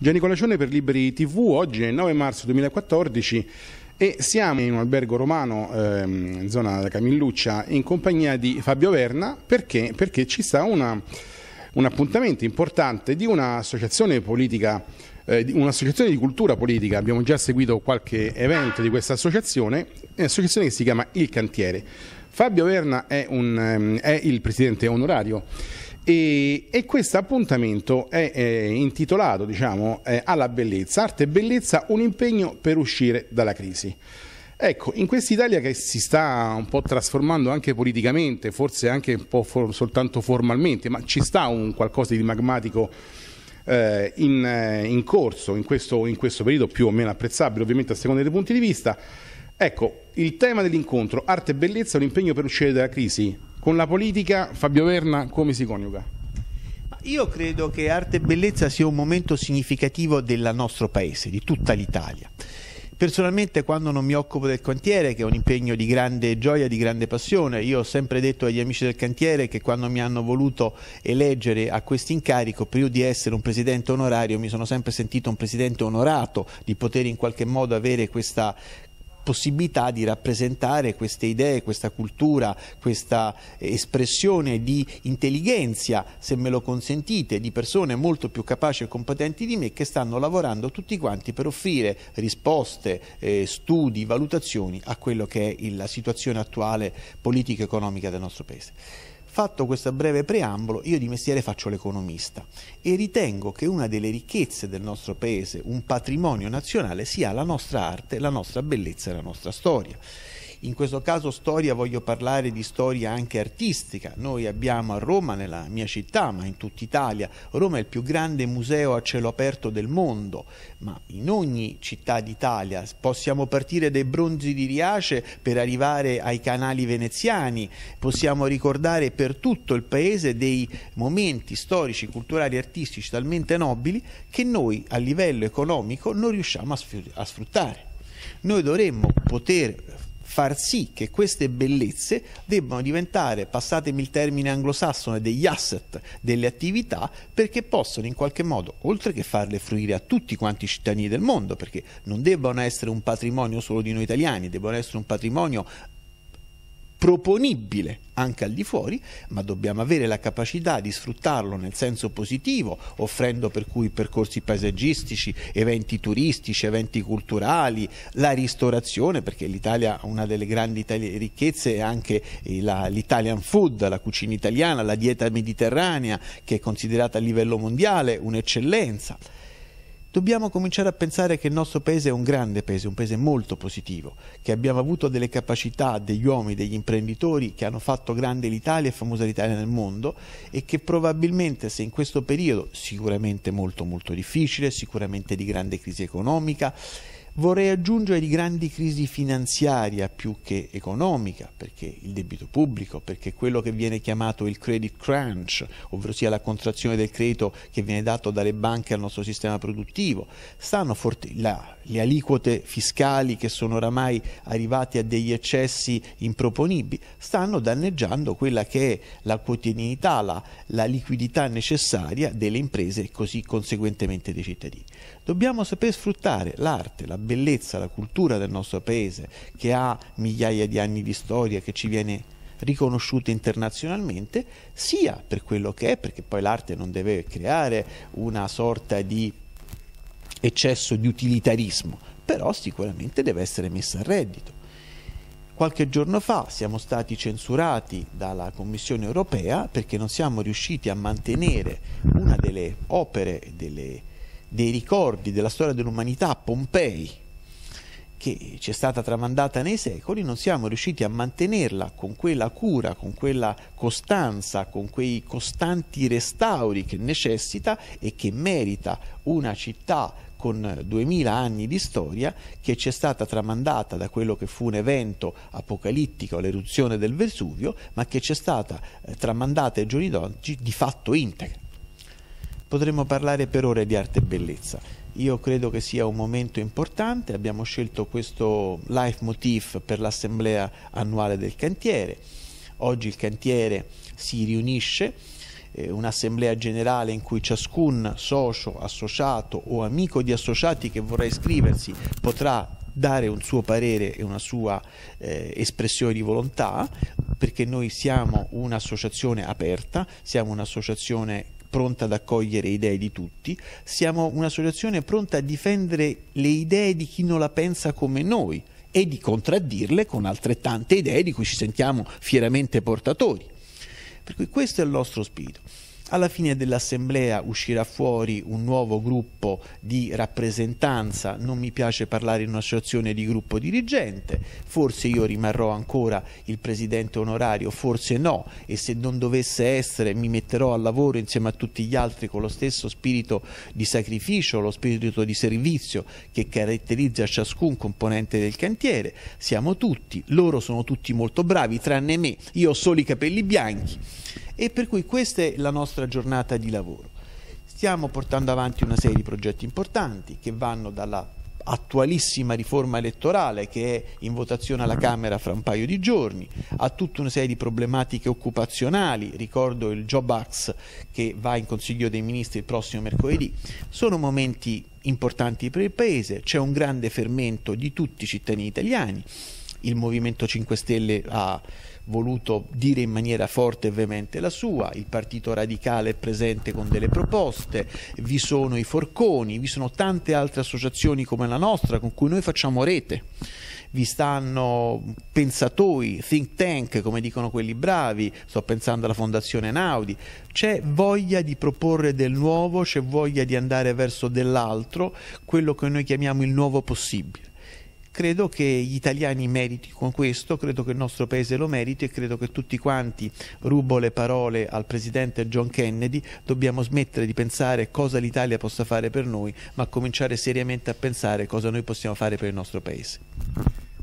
Gianni Colacione per Liberi TV, oggi è il 9 marzo 2014 e siamo in un albergo romano ehm, in zona Camilluccia in compagnia di Fabio Verna. Perché, perché ci sta una, un appuntamento importante di un'associazione politica eh, un'associazione di cultura politica, abbiamo già seguito qualche evento di questa associazione, un'associazione che si chiama Il Cantiere. Fabio Verna è, un, ehm, è il presidente onorario e, e questo appuntamento è, è intitolato diciamo, è alla bellezza, arte e bellezza, un impegno per uscire dalla crisi. Ecco, in quest'Italia che si sta un po' trasformando anche politicamente, forse anche un po' for soltanto formalmente, ma ci sta un qualcosa di magmatico eh, in, eh, in, corso in questo, in questo periodo più o meno apprezzabile, ovviamente a seconda dei punti di vista. Ecco, il tema dell'incontro, arte e bellezza, un impegno per uscire dalla crisi, con la politica, Fabio Verna, come si coniuga? Io credo che arte e bellezza sia un momento significativo del nostro paese, di tutta l'Italia. Personalmente quando non mi occupo del cantiere, che è un impegno di grande gioia, di grande passione, io ho sempre detto agli amici del cantiere che quando mi hanno voluto eleggere a questo incarico, più di essere un presidente onorario, mi sono sempre sentito un presidente onorato di poter in qualche modo avere questa, possibilità di rappresentare queste idee, questa cultura, questa espressione di intelligenza, se me lo consentite, di persone molto più capaci e competenti di me che stanno lavorando tutti quanti per offrire risposte, eh, studi, valutazioni a quello che è la situazione attuale politica-economica del nostro Paese. Fatto questo breve preambolo, io di mestiere faccio l'economista e ritengo che una delle ricchezze del nostro paese, un patrimonio nazionale, sia la nostra arte, la nostra bellezza e la nostra storia. In questo caso storia voglio parlare di storia anche artistica. Noi abbiamo a Roma, nella mia città, ma in tutta Italia, Roma è il più grande museo a cielo aperto del mondo, ma in ogni città d'Italia possiamo partire dai bronzi di Riace per arrivare ai canali veneziani, possiamo ricordare per tutto il paese dei momenti storici, culturali e artistici talmente nobili che noi a livello economico non riusciamo a sfruttare. Noi dovremmo poter far sì che queste bellezze debbano diventare, passatemi il termine anglosassone, degli asset, delle attività, perché possono in qualche modo, oltre che farle fruire a tutti quanti i cittadini del mondo, perché non debbano essere un patrimonio solo di noi italiani, debbano essere un patrimonio proponibile anche al di fuori, ma dobbiamo avere la capacità di sfruttarlo nel senso positivo, offrendo per cui percorsi paesaggistici, eventi turistici, eventi culturali, la ristorazione, perché l'Italia, una delle grandi ricchezze è anche l'Italian food, la cucina italiana, la dieta mediterranea, che è considerata a livello mondiale un'eccellenza dobbiamo cominciare a pensare che il nostro paese è un grande paese, un paese molto positivo, che abbiamo avuto delle capacità degli uomini, degli imprenditori che hanno fatto grande l'Italia e famosa l'Italia nel mondo e che probabilmente se in questo periodo, sicuramente molto molto difficile, sicuramente di grande crisi economica, Vorrei aggiungere di grandi crisi finanziaria più che economica, perché il debito pubblico, perché quello che viene chiamato il credit crunch, ovvero la contrazione del credito che viene dato dalle banche al nostro sistema produttivo, stanno forti, la, le aliquote fiscali che sono oramai arrivate a degli eccessi improponibili, stanno danneggiando quella che è la quotidianità, la, la liquidità necessaria delle imprese e così conseguentemente dei cittadini. Dobbiamo saper sfruttare l'arte, la bellezza, la cultura del nostro paese, che ha migliaia di anni di storia, che ci viene riconosciuta internazionalmente, sia per quello che è, perché poi l'arte non deve creare una sorta di eccesso di utilitarismo, però sicuramente deve essere messa a reddito. Qualche giorno fa siamo stati censurati dalla Commissione europea perché non siamo riusciti a mantenere una delle opere, delle dei ricordi della storia dell'umanità, Pompei, che ci è stata tramandata nei secoli, non siamo riusciti a mantenerla con quella cura, con quella costanza, con quei costanti restauri che necessita e che merita una città con duemila anni di storia che ci è stata tramandata da quello che fu un evento apocalittico, l'eruzione del Vesuvio, ma che ci è stata eh, tramandata ai giorni d'oggi di fatto integra. Potremmo parlare per ore di arte e bellezza. Io credo che sia un momento importante, abbiamo scelto questo life motif per l'assemblea annuale del cantiere. Oggi il cantiere si riunisce eh, un'assemblea generale in cui ciascun socio, associato o amico di associati che vorrà iscriversi potrà dare un suo parere e una sua eh, espressione di volontà, perché noi siamo un'associazione aperta, siamo un'associazione pronta ad accogliere idee di tutti, siamo un'associazione pronta a difendere le idee di chi non la pensa come noi e di contraddirle con altrettante idee di cui ci sentiamo fieramente portatori. Per cui questo è il nostro spirito. Alla fine dell'assemblea uscirà fuori un nuovo gruppo di rappresentanza, non mi piace parlare in un'associazione di gruppo dirigente, forse io rimarrò ancora il presidente onorario, forse no, e se non dovesse essere mi metterò al lavoro insieme a tutti gli altri con lo stesso spirito di sacrificio, lo spirito di servizio che caratterizza ciascun componente del cantiere. Siamo tutti, loro sono tutti molto bravi, tranne me, io ho solo i capelli bianchi e per cui questa è la nostra giornata di lavoro. Stiamo portando avanti una serie di progetti importanti che vanno dalla attualissima riforma elettorale che è in votazione alla Camera fra un paio di giorni, a tutta una serie di problematiche occupazionali, ricordo il Job Act che va in Consiglio dei Ministri il prossimo mercoledì, sono momenti importanti per il Paese, c'è un grande fermento di tutti i cittadini italiani, il Movimento 5 Stelle ha voluto dire in maniera forte e veemente la sua, il Partito Radicale è presente con delle proposte, vi sono i forconi, vi sono tante altre associazioni come la nostra con cui noi facciamo rete. Vi stanno pensatori, think tank, come dicono quelli bravi, sto pensando alla Fondazione Naudi, c'è voglia di proporre del nuovo, c'è voglia di andare verso dell'altro, quello che noi chiamiamo il nuovo possibile. Credo che gli italiani meriti con questo, credo che il nostro Paese lo meriti e credo che tutti quanti, rubo le parole al Presidente John Kennedy, dobbiamo smettere di pensare cosa l'Italia possa fare per noi, ma cominciare seriamente a pensare cosa noi possiamo fare per il nostro Paese.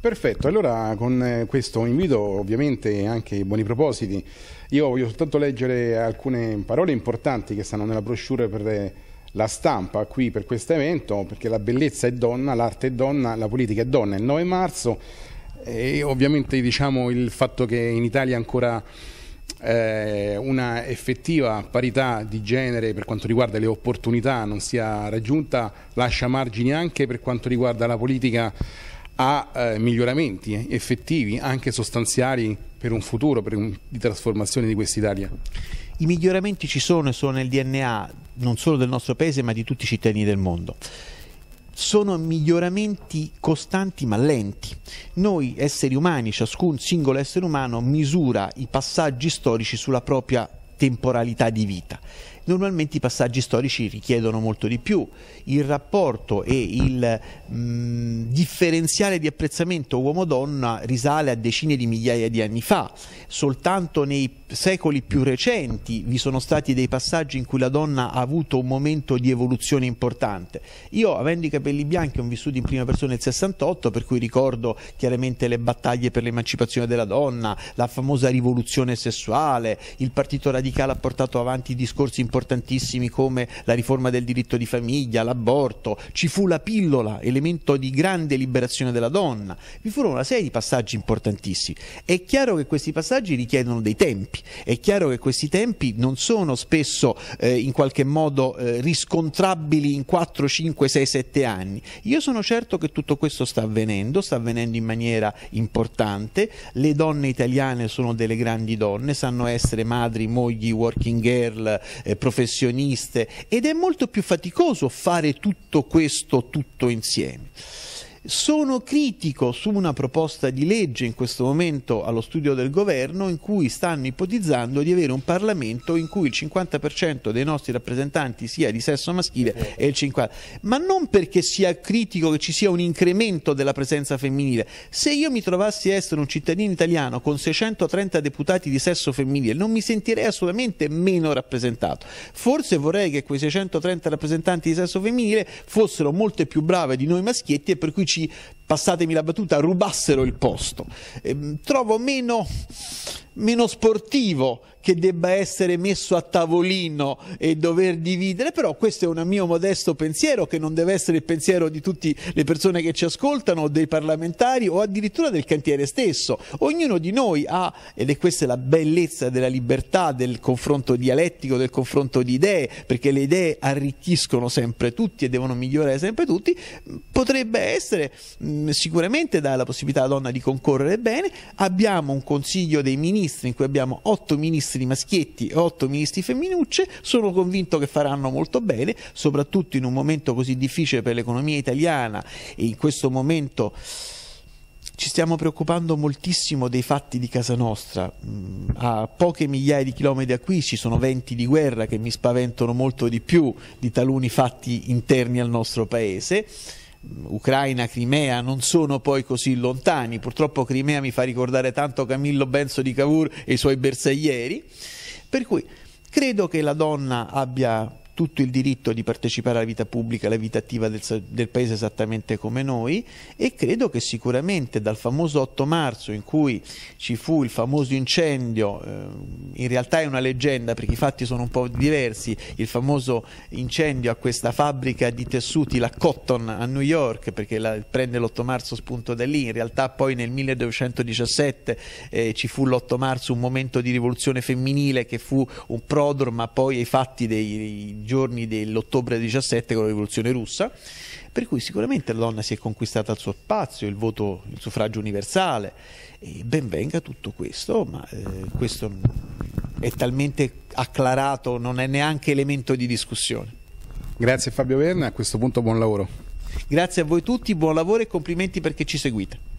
Perfetto, allora con eh, questo invito ovviamente anche i buoni propositi, io voglio soltanto leggere alcune parole importanti che stanno nella brochure per la stampa qui per questo evento perché la bellezza è donna, l'arte è donna, la politica è donna. Il 9 marzo e ovviamente diciamo il fatto che in Italia ancora eh, una effettiva parità di genere per quanto riguarda le opportunità non sia raggiunta lascia margini anche per quanto riguarda la politica a eh, miglioramenti effettivi, anche sostanziali per un futuro, per un, di trasformazione di quest'Italia. I miglioramenti ci sono e sono nel DNA non solo del nostro paese ma di tutti i cittadini del mondo. Sono miglioramenti costanti ma lenti. Noi esseri umani, ciascun singolo essere umano misura i passaggi storici sulla propria temporalità di vita normalmente i passaggi storici richiedono molto di più. Il rapporto e il mh, mm, differenziale di apprezzamento uomo-donna risale a decine di migliaia di anni fa. Soltanto nei secoli più recenti vi sono stati dei passaggi in cui la donna ha avuto un momento di evoluzione importante. Io, avendo i capelli bianchi, ho vissuto in prima persona il 68, per cui ricordo chiaramente le battaglie per l'emancipazione della donna, la famosa rivoluzione sessuale, il Partito Radicale ha portato avanti discorsi importanti importantissimi come la riforma del diritto di famiglia, l'aborto, ci fu la pillola, elemento di grande liberazione della donna, vi furono una serie di passaggi importantissimi. È chiaro che questi passaggi richiedono dei tempi, è chiaro che questi tempi non sono spesso eh, in qualche modo eh, riscontrabili in 4, 5, 6, 7 anni. Io sono certo che tutto questo sta avvenendo, sta avvenendo in maniera importante, le donne italiane sono delle grandi donne, sanno essere madri, mogli, working girl, eh, professioniste ed è molto più faticoso fare tutto questo tutto insieme. Sono critico su una proposta di legge in questo momento allo studio del governo in cui stanno ipotizzando di avere un Parlamento in cui il 50% dei nostri rappresentanti sia di sesso maschile e il 50%, ma non perché sia critico che ci sia un incremento della presenza femminile. Se io mi trovassi a essere un cittadino italiano con 630 deputati di sesso femminile non mi sentirei assolutamente meno rappresentato. Forse vorrei che quei 630 rappresentanti di sesso femminile fossero molte più brave di noi maschietti e per cui ci passatemi la battuta, rubassero il posto. Eh, trovo meno meno sportivo che debba essere messo a tavolino e dover dividere, però questo è un mio modesto pensiero che non deve essere il pensiero di tutte le persone che ci ascoltano, dei parlamentari o addirittura del cantiere stesso. Ognuno di noi ha, ed è questa la bellezza della libertà, del confronto dialettico, del confronto di idee, perché le idee arricchiscono sempre tutti e devono migliorare sempre tutti, potrebbe essere mh, sicuramente dare la possibilità alla donna di concorrere bene, abbiamo un consiglio dei ministri ministri, in cui abbiamo otto ministri maschietti e otto ministri femminucce, sono convinto che faranno molto bene, soprattutto in un momento così difficile per l'economia italiana e in questo momento ci stiamo preoccupando moltissimo dei fatti di casa nostra. Mm, a poche migliaia di chilometri da qui ci sono venti di guerra che mi spaventano molto di più di taluni fatti interni al nostro paese. Ucraina, Crimea non sono poi così lontani, purtroppo Crimea mi fa ricordare tanto Camillo Benso di Cavour e i suoi bersaglieri, per cui credo che la donna abbia tutto il diritto di partecipare alla vita pubblica, alla vita attiva del, del, paese esattamente come noi e credo che sicuramente dal famoso 8 marzo in cui ci fu il famoso incendio, eh, in realtà è una leggenda perché i fatti sono un po' diversi, il famoso incendio a questa fabbrica di tessuti, la Cotton a New York, perché la, prende l'8 marzo spunto da lì, in realtà poi nel 1917 eh, ci fu l'8 marzo un momento di rivoluzione femminile che fu un prodromo ma poi ai fatti dei giorni dell'ottobre 17 con la rivoluzione russa, per cui sicuramente la donna si è conquistata il suo spazio, il voto, il suffragio universale e ben venga tutto questo, ma eh, questo è talmente acclarato, non è neanche elemento di discussione. Grazie Fabio Verna, a questo punto buon lavoro. Grazie a voi tutti, buon lavoro e complimenti perché ci seguite.